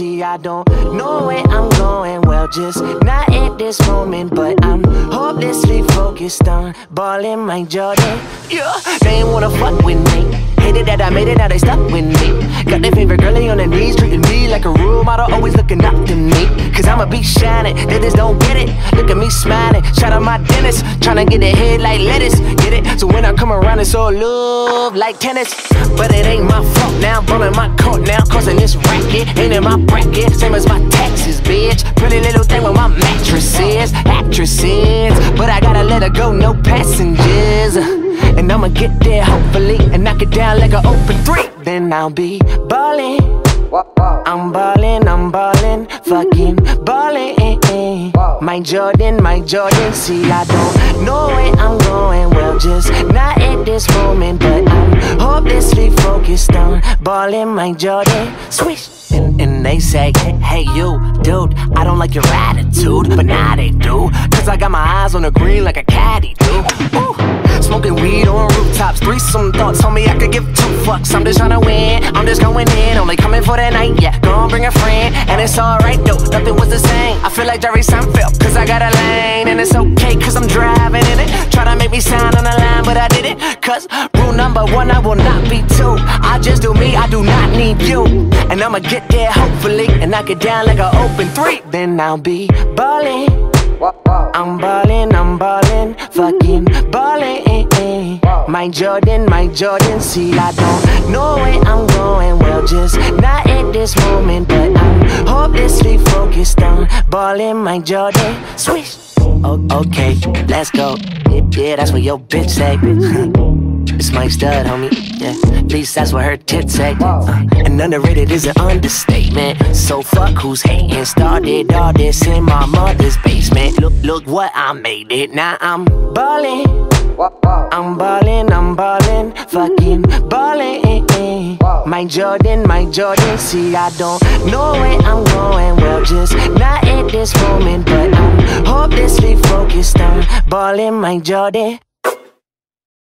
See, I don't know where I'm going. Well, just not at this moment, but I'm hopelessly focused on balling my Jordan. Yeah, they ain't wanna fuck with me. Hated that I made it, now they stuck with me. Got their favorite girlie on their knees, treating me like a role model, always looking up to me. Cause I'ma be shining, they just don't get it. Look at me smiling, shout out my dentist, tryna get ahead like lettuce. Get it? So when I come around, it's all love like tennis. But it ain't my fault now, I'm blowing my coat now, causing this racket. Ain't in my bracket, same as my taxes, bitch. Pretty little thing with my mattresses, actresses. But I gotta let her go, no passengers. And I'ma get there hopefully and knock it down like an open three. Then I'll be ballin'. I'm ballin', I'm ballin', fucking ballin'. Mike Jordan, Mike Jordan. See, I don't know where I'm going. Well, just not at this moment, but I'm hopelessly focused on ballin' my Jordan. Swish. And, and they say, hey you, dude, I don't like your attitude, but now they do. Cause I got my eyes on the green like a caddy do. Ooh. Smoking weed on rooftops, threesome thoughts, homie, I could give two fucks. I'm just tryna win, I'm just going in, only coming for the night, yeah. Go on, bring a friend, and it's alright though, nothing was the same. I feel like Jerry Seinfeld, cause I got a lane, and it's okay, cause I'm driving in it. Try to make me sound on the line, but I did it, cause rule number one, I will not be two. I just do me, I do not need you. And I'ma get there hopefully, and knock it down like an open three. Then I'll be ballin'. I'm ballin', I'm ballin', fucking ballin'. Mike Jordan, Mike Jordan, see, I don't know where I'm Just not at this moment, but I'm hopelessly focused on balling my Jordan. Swish. O- okay, let's go. Yeah, that's what your bitch say. It's Mike Stud, homie. Yeah, at least that's what her tits say. Uh, and underrated is an understatement. So fuck who's hating. Started all this in my mother's basement. Look, look what I made it. Now I'm ballin'. I'm ballin', I'm ballin', fucking. Mike Jordan, Mike Jordan, see, I don't know where I'm going. Well, just not at this moment, but I'm hopelessly focused on balling my Jordan.